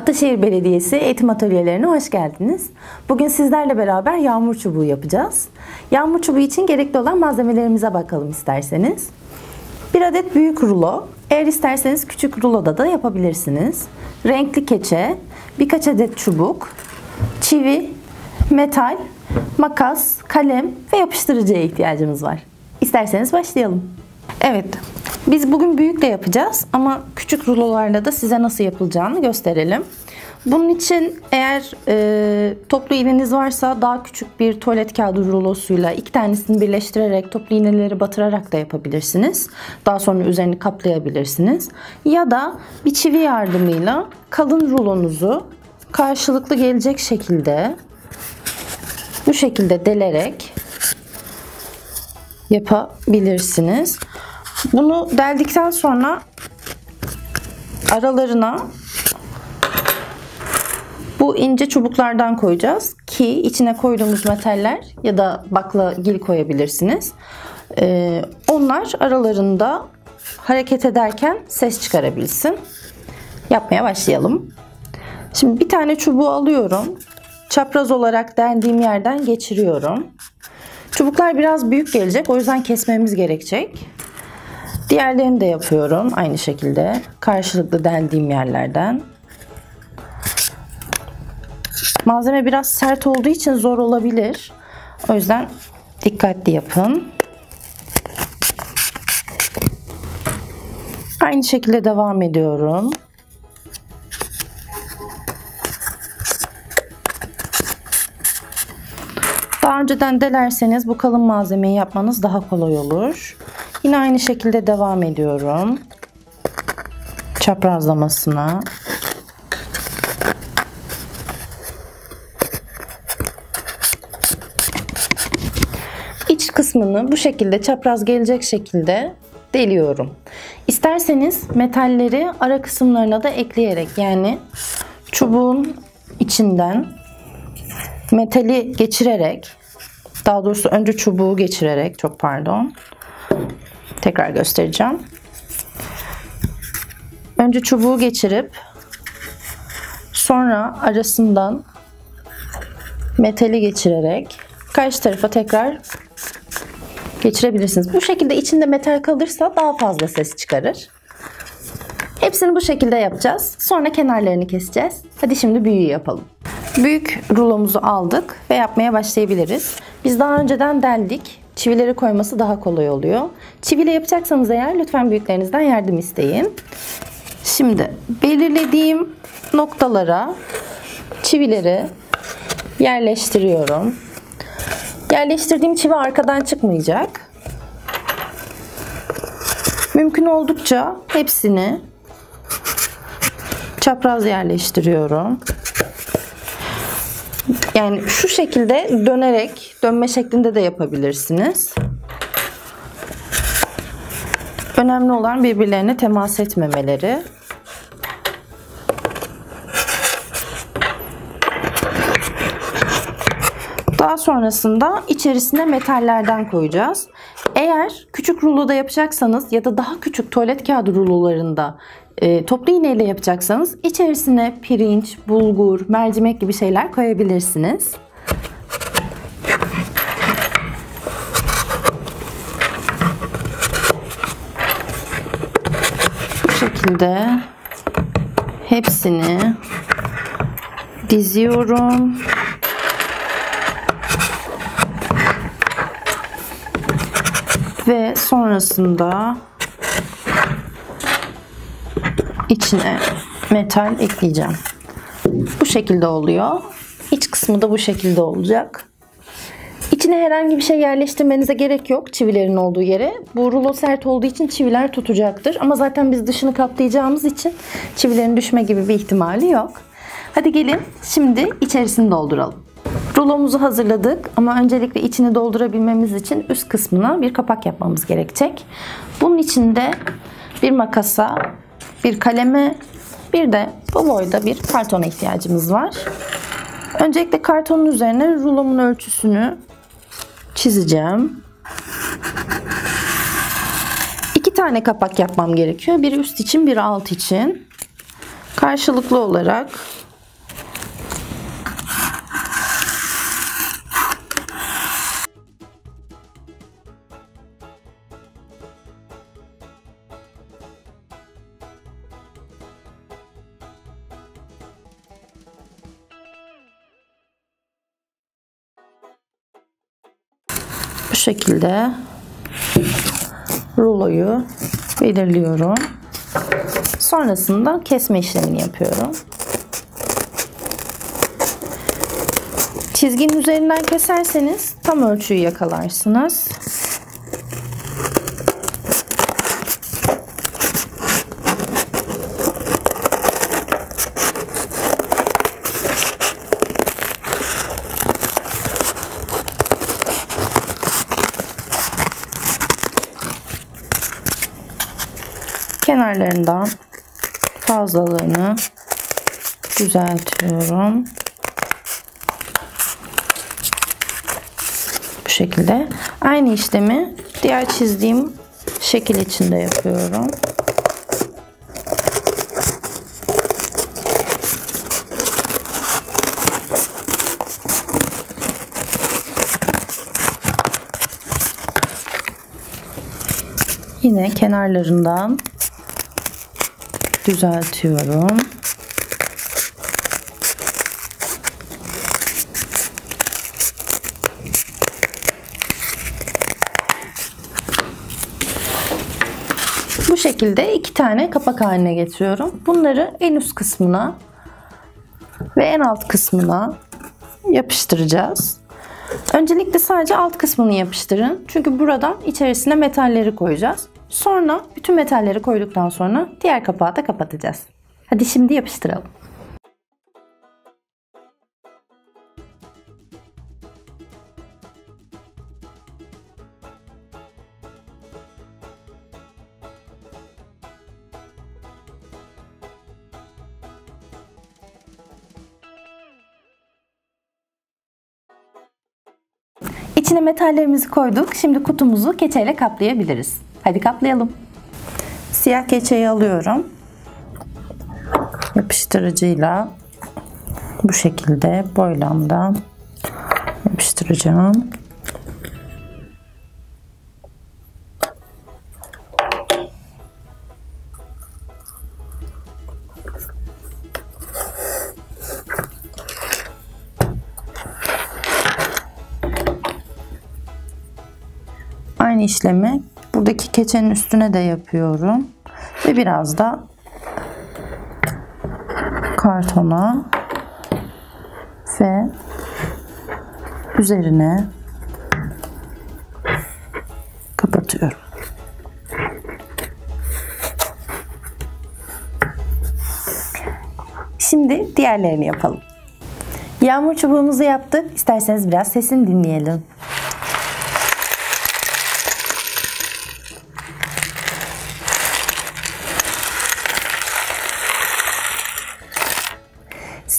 Ataşehir Belediyesi eğitim atölyelerine hoş geldiniz. Bugün sizlerle beraber yağmur çubuğu yapacağız. Yağmur çubuğu için gerekli olan malzemelerimize bakalım isterseniz. Bir adet büyük rulo, eğer isterseniz küçük ruloda da yapabilirsiniz. Renkli keçe, birkaç adet çubuk, çivi, metal, makas, kalem ve yapıştırıcıya ihtiyacımız var. İsterseniz başlayalım. Evet, biz bugün büyük de yapacağız ama küçük rulolarla da size nasıl yapılacağını gösterelim. Bunun için eğer e, toplu iğneniz varsa daha küçük bir tuvalet kağıdı rulosuyla iki tanesini birleştirerek toplu iğneleri batırarak da yapabilirsiniz. Daha sonra üzerini kaplayabilirsiniz. Ya da bir çivi yardımıyla kalın rulonuzu karşılıklı gelecek şekilde bu şekilde delerek yapabilirsiniz. Bunu deldikten sonra aralarına bu ince çubuklardan koyacağız ki içine koyduğumuz metaller ya da bakla gil koyabilirsiniz. Ee, onlar aralarında hareket ederken ses çıkarabilsin. Yapmaya başlayalım. Şimdi bir tane çubuğu alıyorum. Çapraz olarak deldiğim yerden geçiriyorum. Çubuklar biraz büyük gelecek. O yüzden kesmemiz gerekecek. Diğerlerini de yapıyorum aynı şekilde. Karşılıklı deldiğim yerlerden. Malzeme biraz sert olduğu için zor olabilir. O yüzden dikkatli yapın. Aynı şekilde devam ediyorum. Daha önceden delerseniz bu kalın malzemeyi yapmanız daha kolay olur. Yine aynı şekilde devam ediyorum. Çaprazlamasına. İç kısmını bu şekilde çapraz gelecek şekilde deliyorum. İsterseniz metalleri ara kısımlarına da ekleyerek yani çubuğun içinden metali geçirerek daha doğrusu önce çubuğu geçirerek çok pardon tekrar göstereceğim. Önce çubuğu geçirip sonra arasından metali geçirerek karşı tarafa tekrar geçirebilirsiniz. Bu şekilde içinde metal kalırsa daha fazla ses çıkarır. Hepsini bu şekilde yapacağız. Sonra kenarlarını keseceğiz. Hadi şimdi büyüğü yapalım. Büyük rulomuzu aldık ve yapmaya başlayabiliriz. Biz daha önceden deldik. Çivileri koyması daha kolay oluyor. Çiviyle yapacaksanız eğer lütfen büyüklerinizden yardım isteyin. Şimdi belirlediğim noktalara çivileri yerleştiriyorum. Yerleştirdiğim çivi arkadan çıkmayacak. Mümkün oldukça hepsini çapraz yerleştiriyorum. Yani şu şekilde dönerek, dönme şeklinde de yapabilirsiniz. Önemli olan birbirlerine temas etmemeleri. Daha sonrasında içerisine metallerden koyacağız. Eğer küçük ruloda yapacaksanız ya da daha küçük tuvalet kağıdı rulolarında e, toplu iğne yapacaksanız içerisine pirinç, bulgur, mercimek gibi şeyler koyabilirsiniz. Bu şekilde hepsini diziyorum. Ve sonrasında içine metal ekleyeceğim. Bu şekilde oluyor. İç kısmı da bu şekilde olacak. İçine herhangi bir şey yerleştirmenize gerek yok çivilerin olduğu yere. Bu rulo sert olduğu için çiviler tutacaktır. Ama zaten biz dışını kaplayacağımız için çivilerin düşme gibi bir ihtimali yok. Hadi gelin şimdi içerisini dolduralım. Rulomuzu hazırladık ama öncelikle içini doldurabilmemiz için üst kısmına bir kapak yapmamız gerekecek. Bunun için de bir makasa, bir kaleme, bir de bu boyda bir kartona ihtiyacımız var. Öncelikle kartonun üzerine rulomun ölçüsünü çizeceğim. İki tane kapak yapmam gerekiyor. Biri üst için, biri alt için. Karşılıklı olarak şekilde ruloyu belirliyorum. Sonrasında kesme işlemini yapıyorum. Çizginin üzerinden keserseniz tam ölçüyü yakalarsınız. Kenarlarından fazlalığını düzeltiyorum. Bu şekilde. Aynı işlemi diğer çizdiğim şekil içinde yapıyorum. Yine kenarlarından düzeltiyorum. Bu şekilde iki tane kapak haline getiriyorum. Bunları en üst kısmına ve en alt kısmına yapıştıracağız. Öncelikle sadece alt kısmını yapıştırın. Çünkü buradan içerisine metalleri koyacağız. Sonra bütün metalleri koyduktan sonra diğer kapağı da kapatacağız. Hadi şimdi yapıştıralım. İçine metallerimizi koyduk. Şimdi kutumuzu keçeyle kaplayabiliriz. Hadi kaplayalım. Siyah keçeyi alıyorum. Yapıştırıcıyla bu şekilde boylamda yapıştıracağım. Aynı işlemi buradaki keçenin üstüne de yapıyorum. Ve biraz da kartona ve üzerine kapatıyorum. Şimdi diğerlerini yapalım. Yağmur çubuğumuzu yaptık. İsterseniz biraz sesini dinleyelim.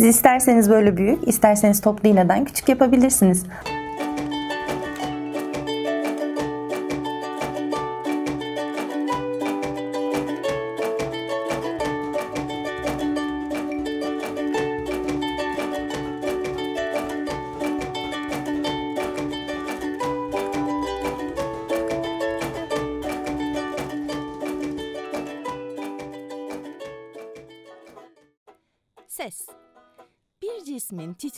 Siz isterseniz böyle büyük, isterseniz toplu iğneden küçük yapabilirsiniz.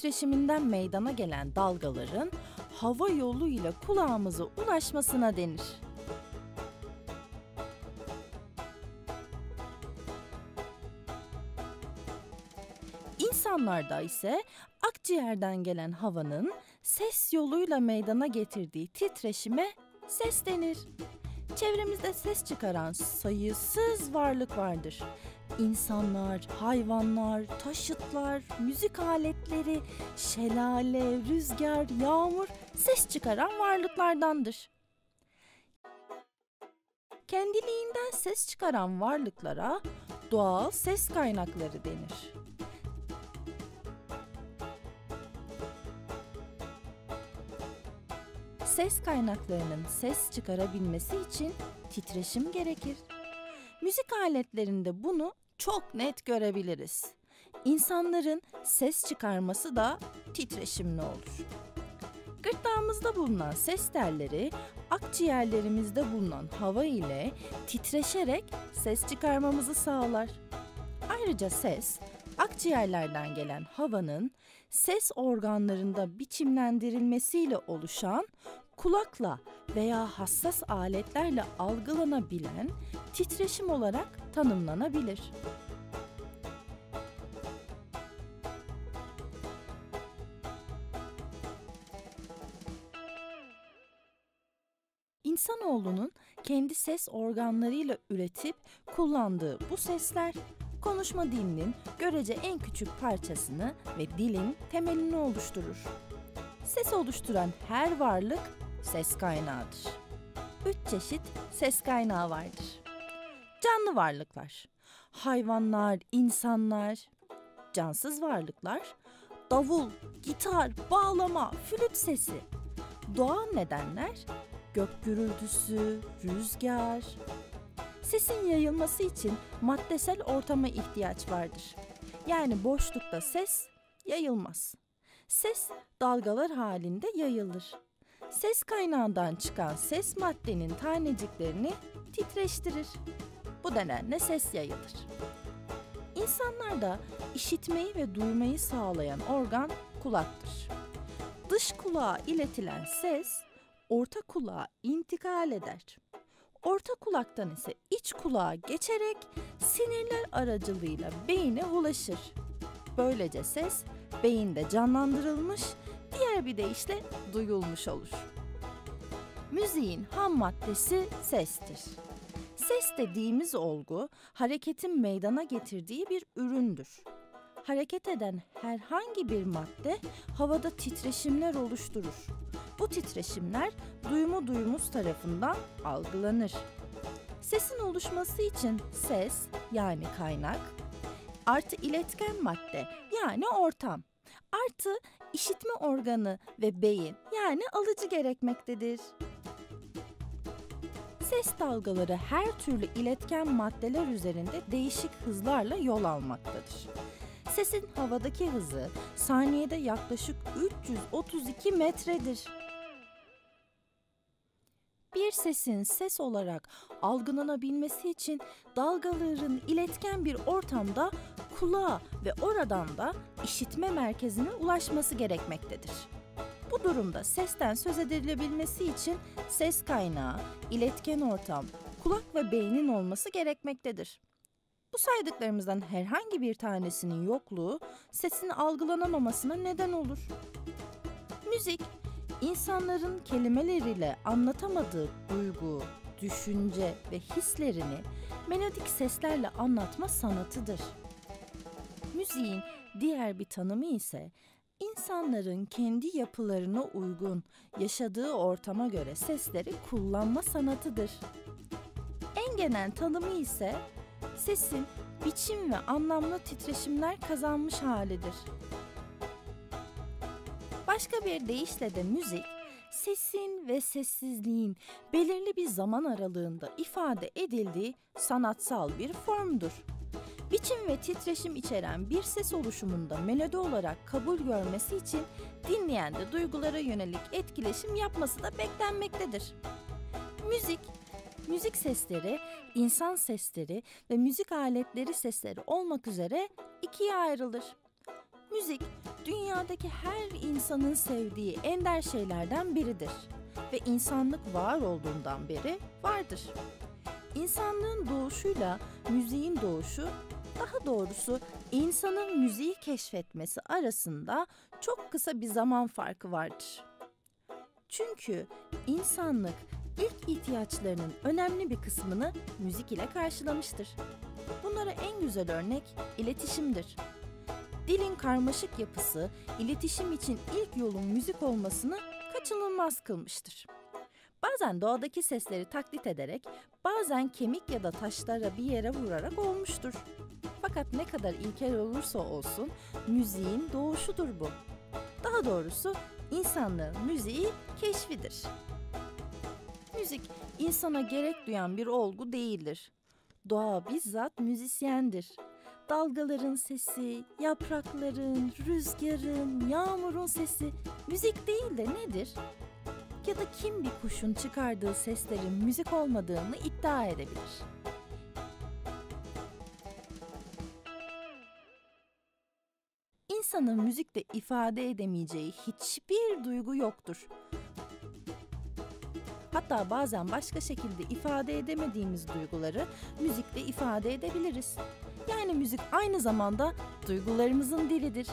Titreşiminden meydana gelen dalgaların hava yoluyla kulağımıza ulaşmasına denir. İnsanlarda ise akciğerden gelen havanın ses yoluyla meydana getirdiği titreşime ses denir. Çevremizde ses çıkaran sayısız varlık vardır. İnsanlar, hayvanlar, taşıtlar, müzik aletleri, şelale, rüzgar, yağmur ses çıkaran varlıklardandır. Kendiliğinden ses çıkaran varlıklara doğal ses kaynakları denir. Ses kaynaklarının ses çıkarabilmesi için titreşim gerekir. Müzik aletlerinde bunu çok net görebiliriz. İnsanların ses çıkarması da titreşimli olur. Gırtlağımızda bulunan ses telleri akciğerlerimizde bulunan hava ile titreşerek ses çıkarmamızı sağlar. Ayrıca ses, akciğerlerden gelen havanın ses organlarında biçimlendirilmesiyle oluşan kulakla veya hassas aletlerle algılanabilen titreşim olarak tanımlanabilir. İnsanoğlunun kendi ses organlarıyla üretip kullandığı bu sesler konuşma dilinin görece en küçük parçasını ve dilin temelini oluşturur. Ses oluşturan her varlık ses kaynağıdır. Üç çeşit ses kaynağı vardır. Canlı varlıklar, hayvanlar, insanlar, cansız varlıklar, davul, gitar, bağlama, flüt sesi, doğal nedenler, gök gürültüsü, rüzgar. Sesin yayılması için maddesel ortama ihtiyaç vardır. Yani boşlukta ses yayılmaz. Ses dalgalar halinde yayılır. Ses kaynağından çıkan ses maddenin taneciklerini titreştirir. Bu nedenle ses yayılır. İnsanlarda işitmeyi ve duymayı sağlayan organ kulaktır. Dış kulağa iletilen ses orta kulağa intikal eder. Orta kulaktan ise iç kulağa geçerek sinirler aracılığıyla beyine ulaşır. Böylece ses beyinde canlandırılmış, diğer bir deyişle duyulmuş olur. Müziğin ham maddesi sestir. Ses dediğimiz olgu hareketin meydana getirdiği bir üründür. Hareket eden herhangi bir madde havada titreşimler oluşturur. Bu titreşimler duyumu duyumuz tarafından algılanır. Sesin oluşması için ses yani kaynak, artı iletken madde yani ortam, artı işitme organı ve beyin yani alıcı gerekmektedir. Ses dalgaları her türlü iletken maddeler üzerinde değişik hızlarla yol almaktadır. Sesin havadaki hızı saniyede yaklaşık 332 metredir. Bir sesin ses olarak algılanabilmesi için dalgaların iletken bir ortamda kulağa ve oradan da işitme merkezine ulaşması gerekmektedir. Bu durumda sesten söz edilebilmesi için ses kaynağı, iletken ortam, kulak ve beynin olması gerekmektedir. Bu saydıklarımızdan herhangi bir tanesinin yokluğu sesin algılanamamasına neden olur. Müzik, insanların kelimeleriyle anlatamadığı duygu, düşünce ve hislerini melodik seslerle anlatma sanatıdır. Müziğin diğer bir tanımı ise insanların kendi yapılarına uygun yaşadığı ortama göre sesleri kullanma sanatıdır. En genel tanımı ise sesin biçim ve anlamlı titreşimler kazanmış halidir. Başka bir deyişle de müzik, sesin ve sessizliğin belirli bir zaman aralığında ifade edildiği sanatsal bir formdur. Biçim ve titreşim içeren bir ses oluşumunda melodi olarak kabul görmesi için dinleyen de duygulara yönelik etkileşim yapması da beklenmektedir. Müzik, müzik sesleri, insan sesleri ve müzik aletleri sesleri olmak üzere ikiye ayrılır. Müzik, dünyadaki her insanın sevdiği ender şeylerden biridir ve insanlık var olduğundan beri vardır. İnsanlığın doğuşuyla müziğin doğuşu, daha doğrusu insanın müziği keşfetmesi arasında çok kısa bir zaman farkı vardır. Çünkü insanlık ilk ihtiyaçlarının önemli bir kısmını müzik ile karşılamıştır. Bunlara en güzel örnek iletişimdir. Dilin karmaşık yapısı iletişim için ilk yolun müzik olmasını kaçınılmaz kılmıştır. Bazen doğadaki sesleri taklit ederek, bazen kemik ya da taşlara bir yere vurarak olmuştur. Fakat ne kadar ilkel olursa olsun müziğin doğuşudur bu. Daha doğrusu insanlığın müziği keşfidir. Müzik insana gerek duyan bir olgu değildir. Doğa bizzat müzisyendir. Dalgaların sesi, yaprakların, rüzgarın, yağmurun sesi müzik değil de nedir? Ya da kim bir kuşun çıkardığı seslerin müzik olmadığını iddia edebilir? İnsanın müzikte ifade edemeyeceği hiçbir duygu yoktur. Hatta bazen başka şekilde ifade edemediğimiz duyguları müzikle ifade edebiliriz. Yani müzik aynı zamanda duygularımızın dilidir.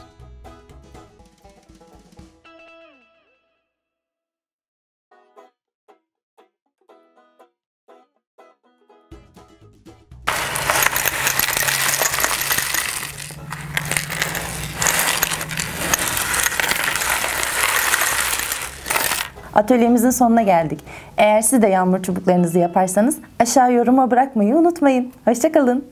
Atölyemizin sonuna geldik. Eğer siz de yağmur çubuklarınızı yaparsanız aşağı yoruma bırakmayı unutmayın. Hoşçakalın.